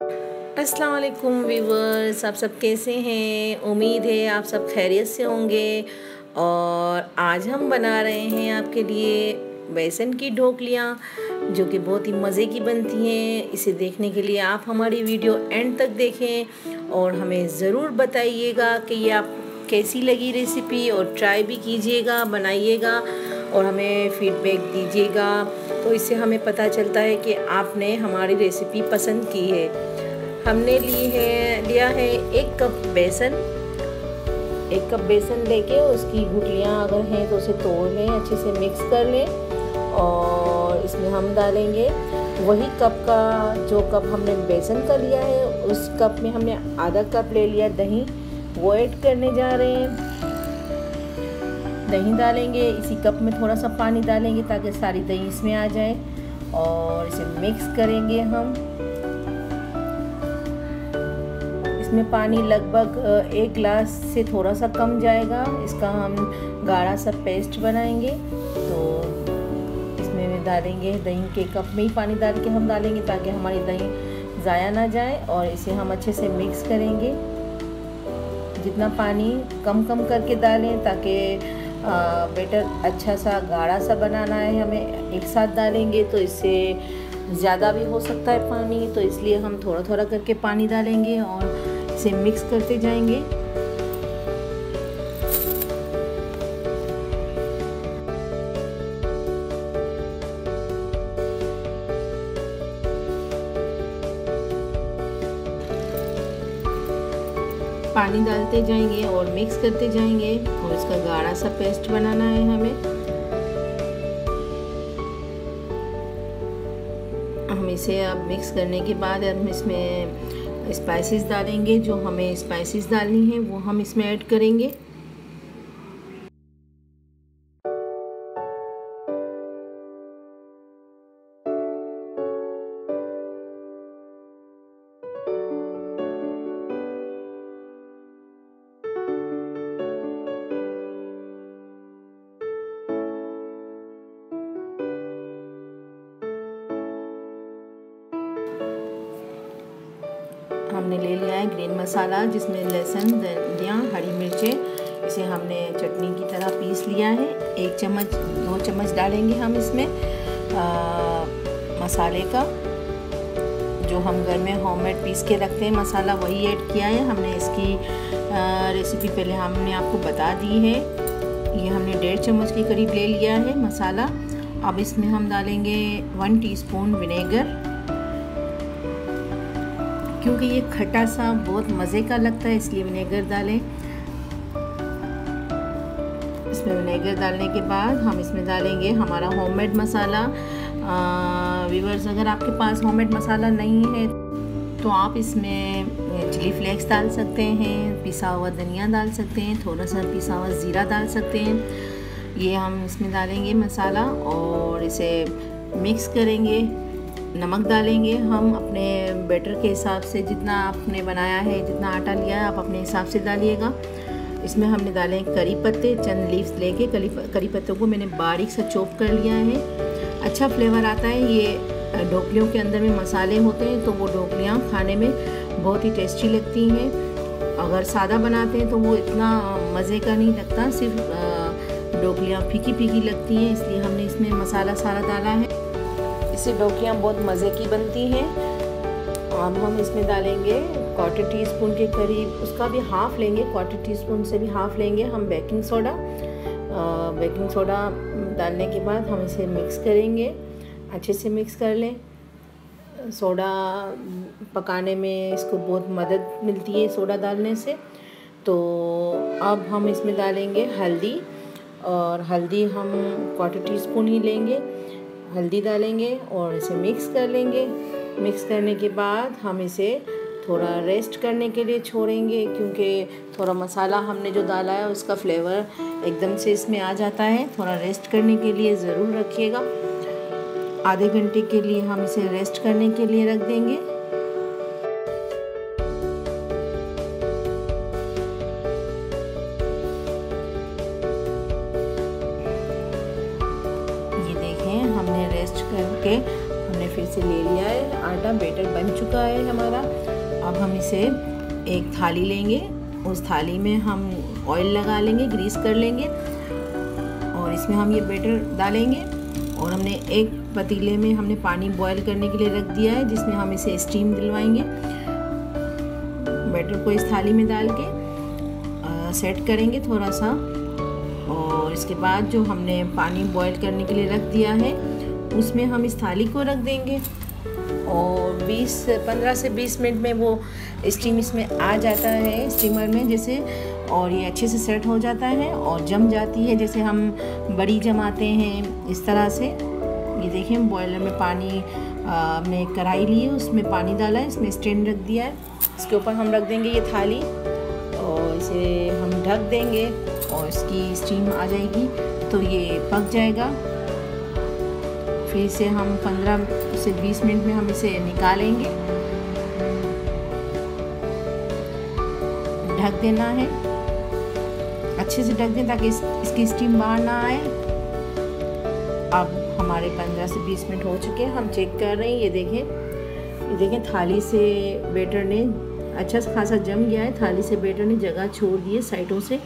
अस्सलाम वालेकुम व्यूवर्स, आप सब कैसे हैं? उम्मीद है आप सब खैरियत से होंगे। और आज हम बना रहे हैं आपके लिए बेसन की ढोकलियाँ, जो कि बहुत ही मज़े की बनती हैं। इसे देखने के लिए आप हमारी वीडियो एंड तक देखें और हमें ज़रूर बताइएगा कि ये आप कैसी लगी रेसिपी और ट्राई भी कीजिएगा, बनाइएगा। और हमें फीडबैक दीजिएगा। तो इससे हमें पता चलता है कि आपने हमारी रेसिपी पसंद की है। हमने ली है, लिया है एक कप बेसन। एक कप बेसन लेके उसकी गुटलियाँ अगर हैं तो उसे तोड़ लें, अच्छे से मिक्स कर लें और इसमें हम डालेंगे वही कप का, जो कप हमने बेसन का लिया है, उस कप में हमने आधा कप ले लिया दही। वो ऐड करने जा रहे हैं। दही डालेंगे, इसी कप में थोड़ा सा पानी डालेंगे ताकि सारी दही इसमें आ जाए और इसे मिक्स करेंगे हम। इसमें पानी लगभग एक गिलास से थोड़ा सा कम जाएगा। इसका हम गाढ़ा सा पेस्ट बनाएँगे। तो इसमें डालेंगे दही के कप में ही पानी डाल के हम डालेंगे ताकि हमारी दही ज़ाया ना जाए और इसे हम अच्छे से मिक्स करेंगे। जितना पानी कम कम करके डालें ताकि बेटर अच्छा सा गाढ़ा सा बनाना है हमें, एक साथ डालेंगे तो इससे ज़्यादा भी हो सकता है पानी तो इसलिए हम थोड़ा थोड़ा करके पानी डालेंगे और इसे मिक्स करते जाएँगे। पानी डालते जाएँगे और मिक्स करते जाएँगे और इसका गाढ़ा सा पेस्ट बनाना है हमें। हम इसे अब मिक्स करने के बाद हम इसमें स्पाइसेस डालेंगे। जो हमें स्पाइसेस डालनी है, वो हम इसमें ऐड करेंगे। ग्रीन मसाला जिसमें लहसुन धनिया हरी मिर्चें इसे हमने चटनी की तरह पीस लिया है। एक चम्मच दो चम्मच डालेंगे हम इसमें आ, मसाले का जो हम घर में होममेड पीस के रखते हैं। मसाला वही ऐड किया है। हमने इसकी आ, रेसिपी पहले हमने आपको बता दी है। ये हमने डेढ़ चम्मच के करीब ले लिया है मसाला। अब इसमें हम डालेंगे वन टीस्पून विनेगर क्योंकि ये खट्टा सा बहुत मज़े का लगता है, इसलिए विनेगर डालें। इसमें विनेगर डालने के बाद हम इसमें डालेंगे हमारा होममेड मसाला। वीवर्स अगर आपके पास होममेड मसाला नहीं है तो आप इसमें चिली फ्लेक्स डाल सकते हैं, पिसा हुआ धनिया डाल सकते हैं थोड़ा सा पिसा हुआ ज़ीरा डाल सकते हैं। ये हम इसमें डालेंगे मसाला और इसे मिक्स करेंगे। नमक डालेंगे। हम अपने बैटर के हिसाब से जितना आपने बनाया है, जितना आटा लिया है, आप अपने हिसाब से डालिएगा। इसमें हमने डाले हैं करी पत्ते, चंद लीव्स लेके करी करी पत्तों को मैंने बारीक सा चॉप कर लिया है। अच्छा फ्लेवर आता है, ये ढोकलियों के अंदर में मसाले होते हैं तो वो ढोकलियाँ खाने में बहुत ही टेस्टी लगती हैं। अगर सादा बनाते हैं तो वो इतना मज़े का नहीं लगता, सिर्फ़ ढोकलियाँ फीकी फीकी लगती हैं, इसलिए हमने इसमें मसाला सारा डाला है। इससे डोकियाँ बहुत मज़े की बनती हैं। अब हम इसमें डालेंगे क्वार्टर टी स्पून के करीब, उसका भी हाफ़ लेंगे क्वार्टर टी स्पून से भी हाफ़ लेंगे हम बेकिंग सोडा बेकिंग सोडा डालने के बाद हम इसे मिक्स करेंगे, अच्छे से मिक्स कर लें। सोडा पकाने में इसको बहुत मदद मिलती है सोडा डालने से। तो अब हम इसमें डालेंगे हल्दी, और हल्दी हम क्वार्टर टी स्पून ही लेंगे। हल्दी डालेंगे और इसे मिक्स कर लेंगे। मिक्स करने के बाद हम इसे थोड़ा रेस्ट करने के लिए छोड़ेंगे, क्योंकि थोड़ा मसाला हमने जो डाला है उसका फ्लेवर एकदम से इसमें आ जाता है। थोड़ा रेस्ट करने के लिए ज़रूर रखिएगा। आधे घंटे के लिए हम इसे रेस्ट करने के लिए रख देंगे। है आटा बेटर बन चुका है हमारा। अब हम इसे एक थाली लेंगे। उस थाली में हम ऑयल लगा लेंगे ग्रीस कर लेंगे और इसमें हम ये बेटर डालेंगे और हमने एक पतीले में हमने पानी बॉयल करने के लिए रख दिया है जिसमें हम इसे स्टीम दिलवाएँगे। बैटर को इस थाली में डाल के आ, सेट करेंगे थोड़ा सा और इसके बाद जो हमने पानी बॉयल करने के लिए रख दिया है उसमें हम इस थाली को रख देंगे। और 20 15 से 20 मिनट में वो स्टीम इसमें आ जाता है स्टीमर में जैसे, और ये अच्छे से सेट हो जाता है और जम जाती है। जैसे हम बड़ी जमाते हैं इस तरह से। ये देखें बॉयलर में पानी हमने कढ़ाई ली उसमें पानी डाला है, इसमें स्टैंड रख दिया है। इसके ऊपर हम रख देंगे ये थाली और इसे हम ढक देंगे और इसकी स्टीम आ जाएगी। तो ये पक जाएगा। फिर इसे हम 15 से 20 मिनट में हम इसे निकालेंगे। ढक देना है। अच्छे से ढक दें ताकि इस, इसकी स्टीम बाहर ना आए। अब हमारे 15 से 20 मिनट हो चुके हैं हम चेक कर रहे हैं। ये देखें ये देखें थाली से बेटर ने अच्छा खासा जम गया है। थाली से बेटर ने जगह छोड़ दी है साइडों से।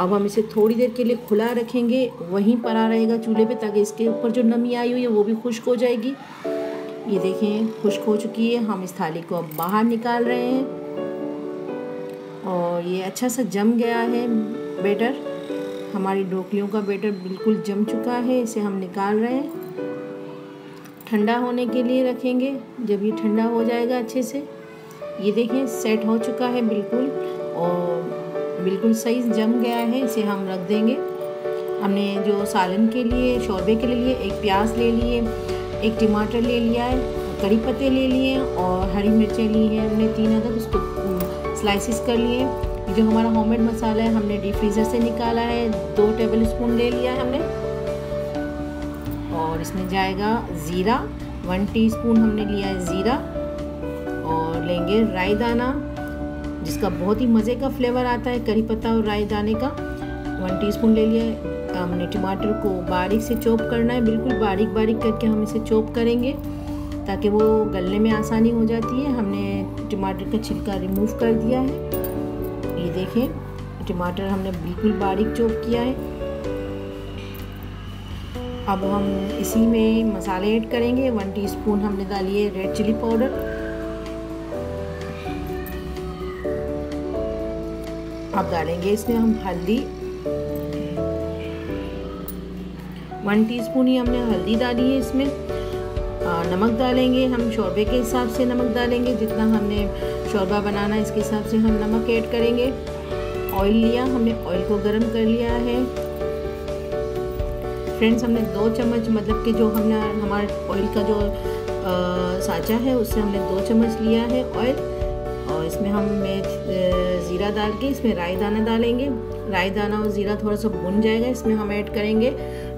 अब हम इसे थोड़ी देर के लिए खुला रखेंगे, वहीं पर आ रहेगा चूल्हे पे ताकि इसके ऊपर जो नमी आई हुई है वो भी खुश्क हो जाएगी। ये देखें, खुश्क हो चुकी है, हम इस थाली को अब बाहर निकाल रहे हैं। और ये अच्छा सा जम गया है, बेटर। हमारी ढोकलियों का बेटर बिल्कुल जम चुका है, इसे हम निकाल रहे हैं। ठंडा होने के लिए रखेंगे, जब ये ठंडा हो जाएगा अच्छे से। ये देखें, सेट हो चुका है बिल्कुल, और बिल्कुल सही जम गया है, इसे हम रख देंगे। हमने जो सालन के लिए, शोरबे के लिए एक प्याज ले लिए, एक टमाटर ले लिया है कड़ी पत्ते ले लिए और हरी मिर्चें ली हैं। हमने तीन अदर उसको स्लाइसिस कर लिए। जो हमारा होममेड मसाला है, हमने डीप फ्रीज़र से निकाला है, दो टेबल स्पून ले लिया है हमने। और इसमें जाएगा ज़ीरा वन टीस्पून हमने लिया है ज़ीरा। और लेंगे राई दाना जिसका बहुत ही मज़े का फ्लेवर आता है, करी पत्ता और राई दाने का। वन टीस्पून ले लिया है। हमने टमाटर को बारीक से चॉप करना है। बिल्कुल बारीक बारीक करके हम इसे चॉप करेंगे, ताकि वो गलने में आसानी हो जाती है। हमने टमाटर का छिलका रिमूव कर दिया है। ये देखें, टमाटर हमने बिल्कुल बारीक चॉप किया है। अब हम इसी में मसाले ऐड करेंगे। वन टीस्पून हमने डाली है रेड चिली पाउडर। अब डालेंगे। इसमें हम हल्दी वन टीस्पून ही हमने हल्दी डाली है इसमें। आ, नमक डालेंगे हम शोरबे के हिसाब से नमक डालेंगे। जितना हमने शोरबा बनाना इसके हिसाब से हम नमक ऐड करेंगे। ऑयल लिया हमने ऑयल को गर्म कर लिया है। फ्रेंड्स हमने दो चम्मच मतलब कि जो हमने हमारे ऑयल का जो आ, साचा है उससे हमने दो चम्मच लिया है ऑयल इसमें हम ज़ीरा डाल के इसमें राई दाना डालेंगे। राई दाना और ज़ीरा थोड़ा सा भुन जाएगा, इसमें हम ऐड करेंगे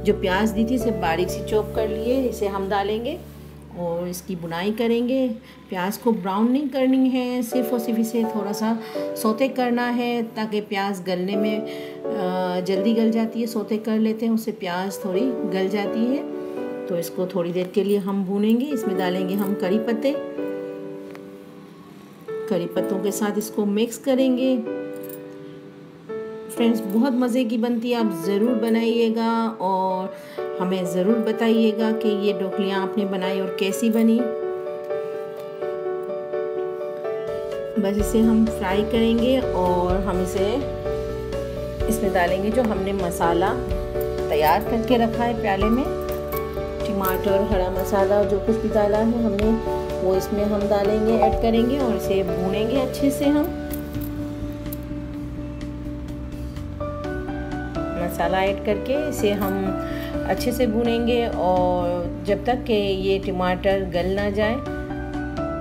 जो प्याज दी थी, इसे बारीक सी चॉप कर लिए, इसे हम डालेंगे और इसकी बुनाई करेंगे। प्याज को ब्राउन नहीं करनी है, सिर्फ़ और सिर्फ़ इसे थोड़ा सा सोते करना है ताकि प्याज गलने में जल्दी गल जाती है। सोते कर लेते हैं, उससे प्याज थोड़ी गल जाती है। तो इसको थोड़ी देर के लिए हम भूनेंगे, इसमें डालेंगे हम करी पत्ते। करी, पत्तों के साथ इसको मिक्स करेंगे। फ्रेंड्स बहुत मज़े की बनती है, आप ज़रूर बनाइएगा और हमें ज़रूर बताइएगा कि ये ढोकलियाँ आपने बनाई और कैसी बनी। बस इसे हम फ्राई करेंगे और हम इसे इसमें डालेंगे जो हमने मसाला तैयार करके रखा है प्याले में। टमाटर, हरा मसाला, जो कुछ भी डाला है, हमने वो इसमें हम डालेंगे, ऐड करेंगे और इसे भूनेंगे अच्छे से हम। मसाला ऐड करके इसे हम अच्छे से भूनेंगे और जब तक कि ये टमाटर गल ना जाए,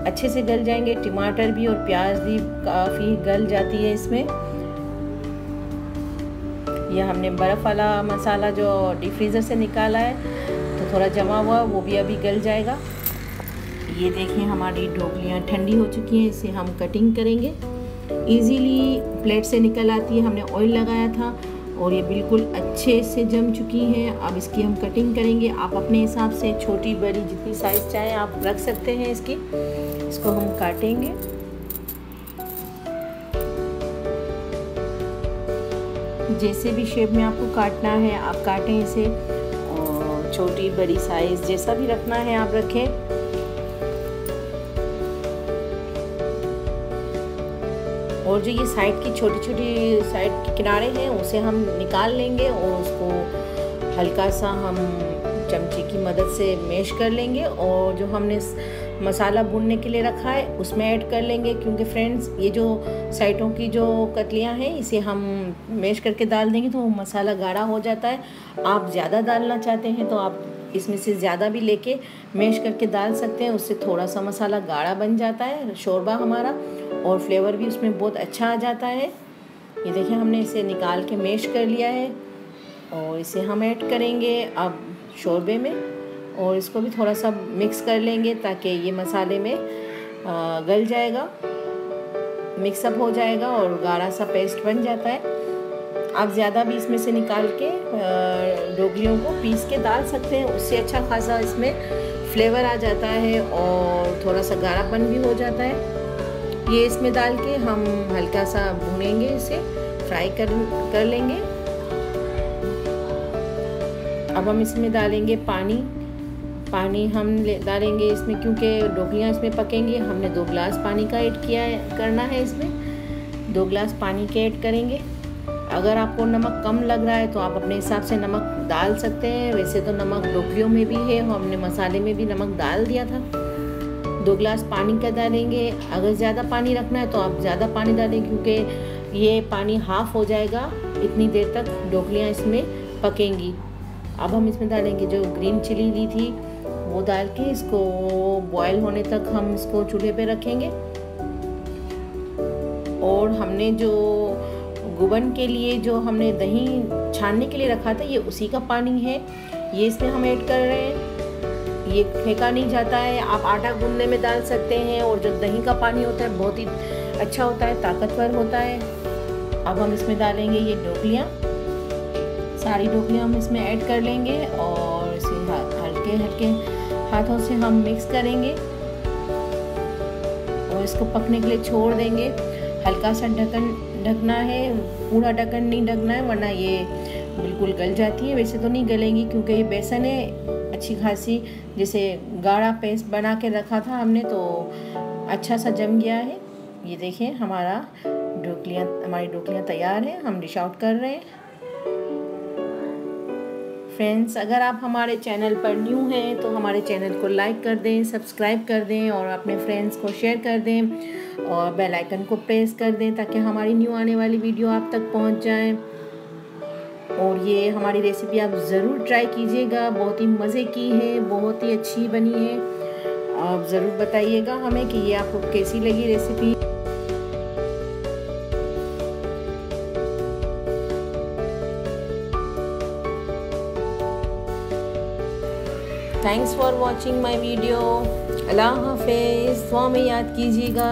अच्छे से गल जाएँगे। टमाटर भी और प्याज भी काफ़ी गल जाती है इसमें। यह हमने बर्फ़ वाला मसाला जो डीप फ्रीज़र से निकाला है तो थोड़ा जमा हुआ, वो भी अभी गल जाएगा। ये देखें, हमारी ढोकलियाँ ठंडी हो चुकी हैं, इसे हम कटिंग करेंगे। इजीली प्लेट से निकल आती है, हमने ऑयल लगाया था और ये बिल्कुल अच्छे से जम चुकी हैं। अब इसकी हम कटिंग करेंगे। आप अपने हिसाब से छोटी, बड़ी जितनी साइज़ चाहें आप रख सकते हैं इसकी। इसको हम काटेंगे। जैसे भी शेप में आपको काटना है, आप काटें इसे। और छोटी, बड़ी साइज़ जैसा भी रखना है आप रखें। और जो ये साइड की छोटी छोटी साइड के किनारे हैं, उसे हम निकाल लेंगे और उसको हल्का सा हम चमचे की मदद से मेश कर लेंगे और जो हमने मसाला भूनने के लिए रखा है, उसमें ऐड कर लेंगे। क्योंकि फ्रेंड्स, ये जो साइटों की जो कतलियाँ हैं, इसे हम मेश करके डाल देंगे तो मसाला गाढ़ा हो जाता है। आप ज़्यादा डालना चाहते हैं तो आप इसमें से ज़्यादा भी लेके मेश करके डाल सकते हैं, उससे थोड़ा सा मसाला गाढ़ा बन जाता है, शोरबा हमारा। और फ्लेवर भी उसमें बहुत अच्छा आ जाता है। ये देखिए हमने इसे निकाल के मेश कर लिया है और इसे हम ऐड करेंगे अब शोरबे में और इसको भी थोड़ा सा मिक्स कर लेंगे ताकि ये मसाले में गल जाएगा मिक्सअप हो जाएगा और गाढ़ा सा पेस्ट बन जाता है। आप ज़्यादा भी इसमें से निकाल के डोगलियों को पीस के डाल सकते हैं, उससे अच्छा खासा इसमें फ्लेवर आ जाता है और थोड़ा सा गाढ़ापन भी हो जाता है। ये इसमें डाल के हम हल्का सा भूनेंगे इसे फ्राई कर कर लेंगे। अब हम इसमें डालेंगे पानी। पानी हम डालेंगे इसमें क्योंकि डोकलियाँ इसमें पकेंगी, हमने दो गिलास पानी का ऐड किया है, करना है इसमें। दो गिलास पानी के ऐड करेंगे। अगर आपको नमक कम लग रहा है तो आप अपने हिसाब से नमक डाल सकते हैं। वैसे तो नमक डोकलियों में भी है, हमने मसाले में भी नमक डाल दिया था। दो गिलास पानी का डालेंगे। अगर ज़्यादा पानी रखना है तो आप ज़्यादा पानी डालें, क्योंकि ये पानी हाफ़ हो जाएगा। इतनी देर तक ढोकलियाँ इसमें पकेंगी। अब हम इसमें डालेंगे जो ग्रीन चिली ली थी, वो डाल के इसको बॉयल होने तक हम इसको चूल्हे पे रखेंगे। और हमने जो गुबन के लिए जो हमने दही छानने के लिए रखा था, ये उसी का पानी है। ये इसमें हम ऐड कर रहे हैं। ये फेंका नहीं जाता है। आप आटा गूंदने में डाल सकते हैं और जो दही का पानी होता है, बहुत ही अच्छा होता है, ताकतवर होता है। अब हम इसमें डालेंगे ये डोकलियाँ सारी डोकलियाँ हम इसमें ऐड कर लेंगे और इसे हल्के हल्के हाथों से हम मिक्स करेंगे। और इसको पकने के लिए छोड़ देंगे। हल्का सा ढक्कन ढकना है, पूरा ढक्कन नहीं ढकना है, वरना ये बिल्कुल गल जाती है। वैसे तो नहीं गलेंगी क्योंकि ये बेसन है अच्छी खासी जैसे गाढ़ा पेस्ट बना के रखा था हमने तो अच्छा सा जम गया है। ये देखें हमारा ढोकलियाँ, हमारी ढोकलियाँ तैयार हैं, हम डिश आउट कर रहे हैं। फ्रेंड्स, अगर आप हमारे चैनल पर न्यू हैं तो हमारे चैनल को लाइक कर दें, सब्सक्राइब कर दें और अपने फ्रेंड्स को शेयर कर दें और बेल आइकन को प्रेस कर दें ताकि हमारी न्यू आने वाली वीडियो आप तक पहुँच जाए। और ये हमारी रेसिपी आप ज़रूर ट्राई कीजिएगा। बहुत ही मज़े की है, बहुत ही अच्छी बनी है। आप ज़रूर बताइएगा हमें कि ये आपको कैसी लगी recipe thanks for watching my video अल्लाह हाफिज़। दुआ में याद कीजिएगा।